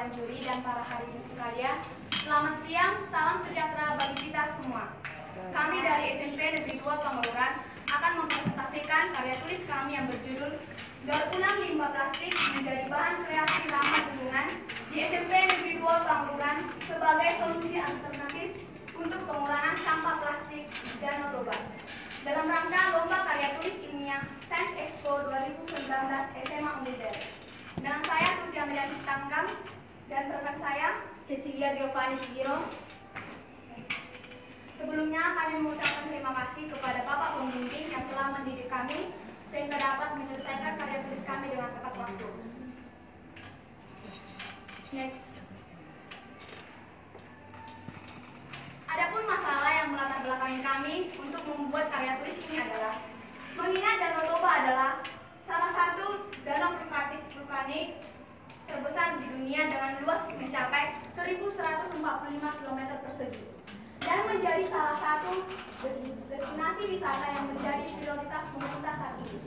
Dewan Juri dan para hadirin sekalian. Selamat siang, salam sejahtera bagi kita semua. Kami dari SMP Negeri 2 Pangururan akan mempresentasikan karya tulis kami yang berjudul Daur ulang limbah plastik menjadi bahan kreasi ramah lingkungan di SMP Negeri 2 Pangururan sebagai solusi alternatif untuk pengurangan sampah plastik dan Toba. Dalam rangka lomba karya tulis Cecilia Giovanni Sigiro. Sebelumnya kami mengucapkan terima kasih kepada Bapak Pembimbing yang telah mendidik kami sehingga dapat menyelesaikan karya tulis kami dengan tepat waktu. Next. Adapun masalah yang melatar belakangi kami untuk membuat karya tulis ini adalah mengingat Danau Toba adalah salah satu danau vulkanik vulkanik terbesar di dunia dengan luas mencapai 1145 km persegi dan menjadi salah satu destinasi wisata yang menjadi prioritas pemerintah saat ini.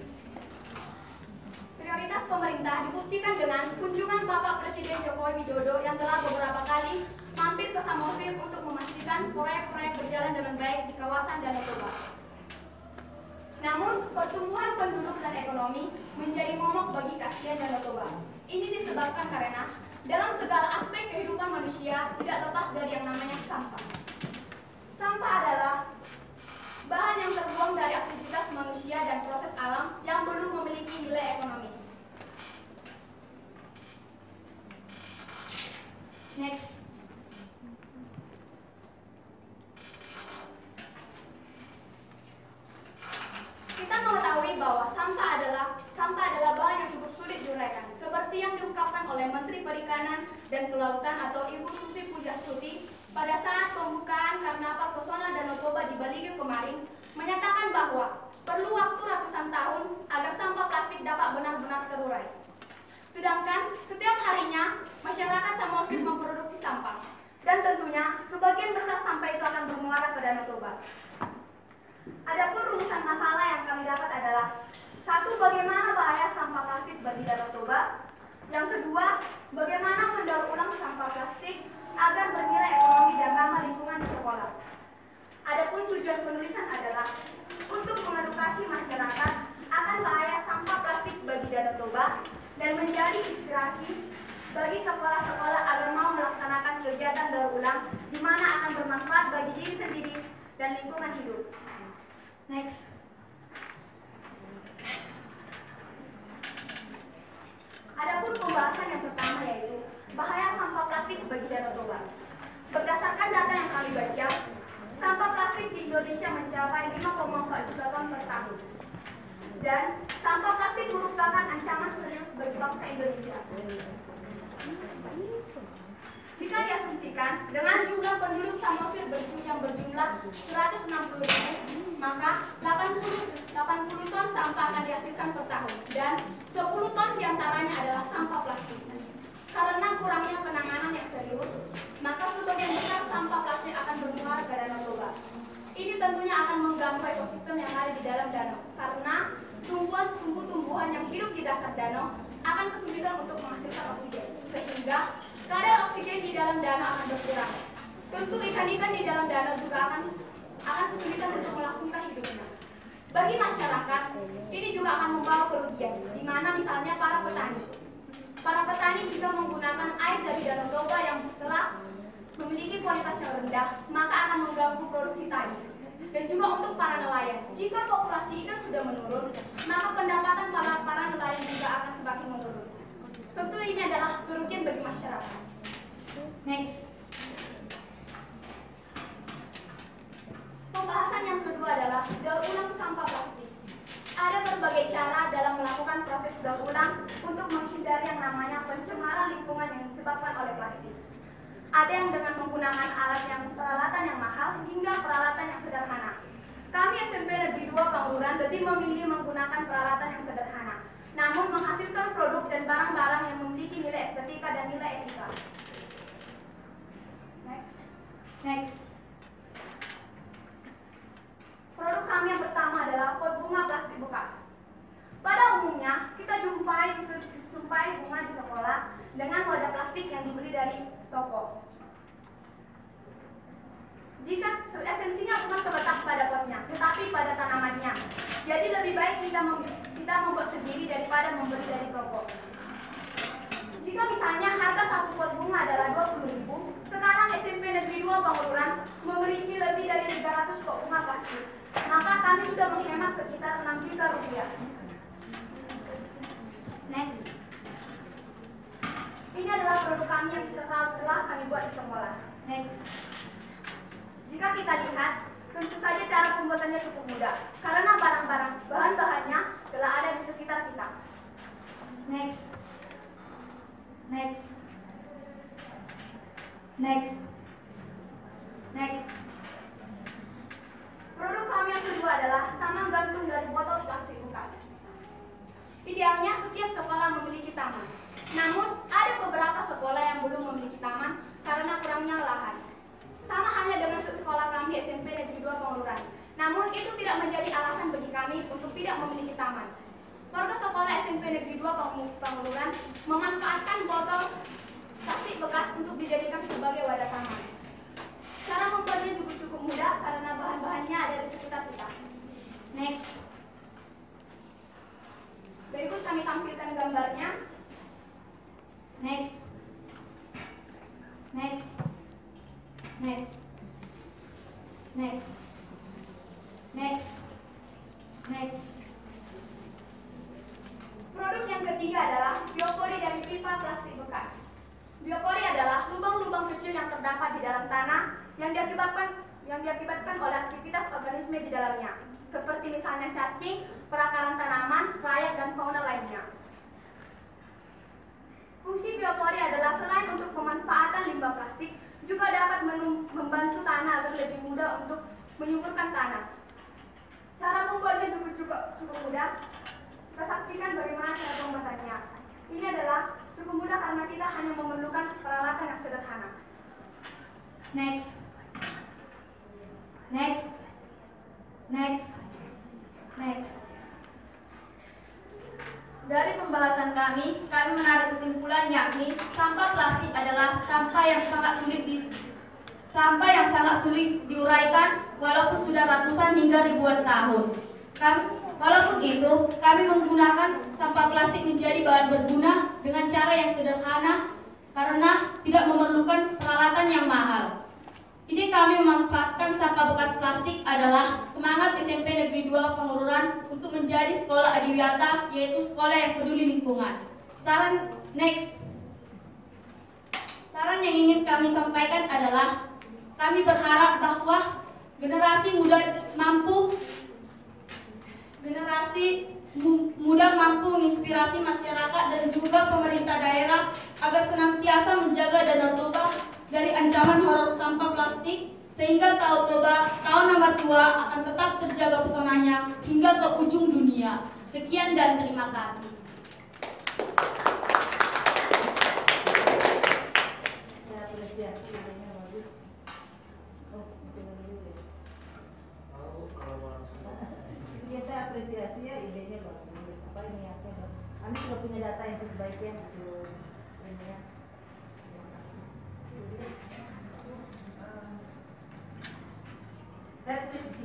Prioritas pemerintah dibuktikan dengan kunjungan Bapak Presiden Joko Widodo yang telah beberapa kali mampir ke Samosir untuk memastikan proyek-proyek berjalan dengan baik di kawasan Danau Toba. Namun, pertumbuhan penduduk dan ekonomi menjadi momok bagi kasihan Danau Toba. Ini disebabkan karena dalam segala aspek kehidupan manusia tidak lepas dari yang namanya sampah. Sampah adalah bahan yang terbuang dari aktivitas manusia dan proses alam yang belum memiliki nilai ekonomis. Next. Kita mengetahui bahwa sampah adalah sampah adalah bahan yang cukup sulit diuraikan, seperti yang diungkapkan oleh Menteri Perikanan dan Kelautan atau Ibu Susi Pujastuti pada saat pembukaan Karnaval Pesona Danau Toba di Bali kemarin, menyatakan bahwa perlu waktu ratusan tahun agar sampah plastik dapat benar-benar terurai. Sedangkan setiap harinya masyarakat Samosir memproduksi sampah, dan tentunya sebagian besar sampah itu akan bermuara ke Danau Toba. Adapun rumusan masalah yang kami dapat adalah satu, bagaimana bahaya sampah plastik bagi Danau Toba. Yang kedua, bagaimana mendaur ulang sampah plastik agar bernilai ekonomi dan ramah lingkungan di sekolah. Adapun tujuan penulisan adalah untuk mengedukasi masyarakat akan bahaya sampah plastik bagi Danau Toba dan menjadi inspirasi bagi sekolah-sekolah agar mau melaksanakan kegiatan daur ulang di mana akan bermanfaat bagi diri sendiri dan lingkungan hidup. Next. Adapun pembahasan yang pertama yaitu bahaya sampah plastik bagi Danau Toba. Berdasarkan data yang kami baca, sampah plastik di Indonesia mencapai 5,4 juta ton per tahun. Dan sampah plastik merupakan ancaman serius bagi bangsa Indonesia. Jika diasumsikan dengan jumlah penduduk Samosir yang berjumlah 160 ribu, maka 80, 80 ton sampah akan dihasilkan per tahun dan 10 ton di antaranya adalah sampah plastik. Karena kurangnya penanganan yang serius, maka sebagian besar sampah plastik akan bermuara ke Danau Toba. Ini tentunya akan mengganggu ekosistem yang ada di dalam danau, karena tumbuhan tumbuh-tumbuhan yang hidup di dasar danau akan kesulitan untuk menghasilkan oksigen, sehingga kadar oksigen di dalam danau akan berkurang. Tentu ikan-ikan di dalam danau juga akan akan kesulitan untuk melangsungkan hidupnya. Bagi masyarakat, ini juga akan membawa kerugian, di mana misalnya para petani. Para petani jika menggunakan air dari danau Toba yang telah memiliki kualitas yang rendah, maka mengganggu produksi tani. Dan juga untuk para nelayan, jika populasi ikan sudah menurun, maka pendapatan para, para nelayan juga akan semakin menurun. Tentu ini adalah kerugian bagi masyarakat. Next. Pembahasan yang kedua adalah daur ulang sampah plastik. Ada berbagai cara dalam melakukan proses daur ulang untuk menghindari yang namanya pencemaran lingkungan yang disebabkan oleh plastik. Ada yang dengan menggunakan alat yang peralatan yang mahal hingga peralatan yang sederhana. Kami SMP Negeri 2 Pangururan lebih memilih menggunakan peralatan yang sederhana, namun menghasilkan produk dan barang-barang yang memiliki nilai estetika dan nilai etika. Next. Next. Produk kami yang pertama adalah pot bunga plastik bekas. Pada umumnya, kita jumpai jumpai bunga di sekolah dengan wadah plastik yang dibeli esensinya bukan terletak pada potnya, tetapi pada tanamannya. Jadi lebih baik kita mem kita membuat sendiri daripada membeli dari toko. Jika misalnya harga satu pot bunga adalah 20.000, sekarang SMP Negeri 2 Panguluran memiliki lebih dari 300 pot bunga plastik. Maka kami sudah menghemat sekitar 6 juta rupiah. Next. Ini adalah produk kami yang telah kami buat di sekolah. Next. Jika kita lihat, tentu saja cara pembuatannya cukup mudah, karena barang-barang bahan-bahannya telah ada di sekitar kita. Next. Next. Next. Produk kami yang kedua adalah taman gantung dari botol plastik bekas. Idealnya setiap sekolah memiliki taman. Namun, ada beberapa sekolah yang belum memiliki taman karena kurangnya lahan. Sama halnya dengan sekolah kami SMP Negeri 2 Pengeluran. Namun, itu tidak menjadi alasan bagi kami untuk tidak memiliki taman. Warga sekolah SMP Negeri 2 Pengeluran memanfaatkan botol plastik bekas untuk dijadikan sebagai wadah taman. Cara membuatnya juga cukup mudah karena bahan-bahannya ada di sekitar kita. Next. Berikut kami tampilkan gambarnya. Next. Next. Next. Next. Next. Produk yang ketiga adalah biopori pipa plastik bekas. Biopori adalah lubang-lubang kecil yang terdapat di dalam tanah yang diakibatkan yang diakibatkan oleh aktivitas organisme di dalamnya, seperti misalnya cacing, perakaran tanaman, rayap, dan fauna lainnya. Fungsi biopori adalah selain untuk pemanfaatan limbah plastik, juga dapat membantu tanah agar lebih mudah untuk menyuburkan tanah. Cara membuatnya juga cukup, cukup mudah. Kita saksikan bagaimana cara pembuatannya. Ini adalah cukup mudah karena kita hanya memerlukan peralatan yang sederhana. Next. Next. Next. Next. Dari pembahasan kami, kami menarik kesimpulan yakni sampah plastik adalah sampah yang sangat sulit di sampah yang sangat sulit diuraikan walaupun sudah ratusan hingga ribuan tahun. Kami, walaupun itu, kami menggunakan sampah plastik menjadi bahan berguna dengan cara yang sederhana karena tidak memerlukan peralatan yang mahal. Ini kami memanfaatkan sampah bekas plastik adalah semangat SMP Negeri 2 Pengururan untuk menjadi sekolah adiwiyata yaitu sekolah yang peduli lingkungan. Saran next. Saran yang ingin kami sampaikan adalah kami berharap bahwa generasi muda mampu generasi muda mampu menginspirasi masyarakat dan juga pemerintah daerah agar senantiasa menjaga Danau Toba dari ancaman horor sampah plastik sehingga Tahu Toba tahun nomor 2 akan tetap terjaga pesonanya hingga ke ujung dunia. Sekian dan terima kasih. kita apresiasi ya idenya bagus apa niatnya kami sudah punya data yang sebaiknya untuk ini ya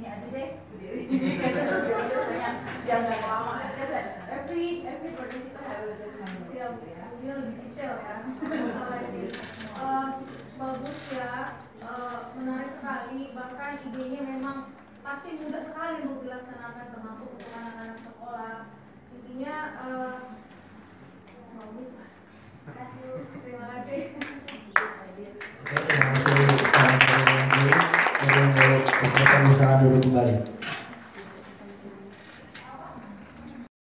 saya tulis di sini aja deh jangan lama every every participant have a different ya. Dia lebih detail ya. Masalah ini. Uh, bagus ya. Uh, menarik sekali. Bahkan idenya memang pasti mudah sekali untuk dilaksanakan termasuk untuk anak-anak sekolah. Intinya uh, bagus terima kasih. Terima kasih Oke, terima kasih Pak Jadi untuk kesempatan usaha dulu kembali.